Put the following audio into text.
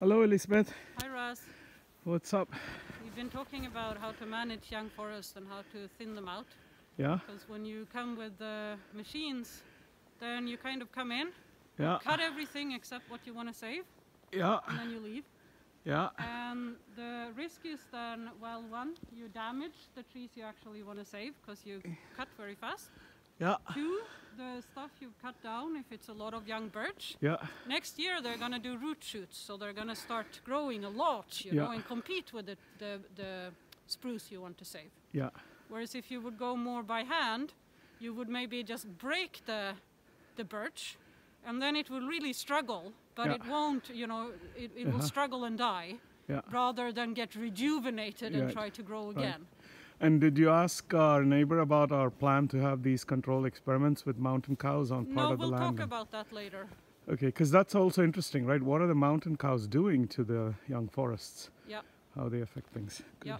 Hello, Elizabeth. Hi Russ. What's up? We've been talking about how to manage young forests and how to thin them out. Yeah, Because when you come with the machines, then you kind of come in, yeah, cut everything except what you want to save, yeah, and then you leave. yeah, And the risk is then, well, one, you damage the trees you actually want to save because you eh. cut very fast. Yeah, Two, the stuff you've cut down, if it's a lot of young birch, yeah, next year they're going to do root shoots, so they're going to start growing a lot, you Yeah. know, and compete with the, the, the spruce you want to save. yeah, Whereas if you would go more by hand, you would maybe just break the, the birch, and then it will really struggle, but Yeah. it won't, you know, it, it will Uh-huh. struggle and die, yeah. rather than get rejuvenated and Right. try to grow Right. And did you ask our neighbor about our plan to have these control experiments with mountain cows on part No, of the we'll land? talk about that later. Okay, because that's also interesting, right? What are the mountain cows doing to the young forests? Yeah. How they affect things? Good. Yeah.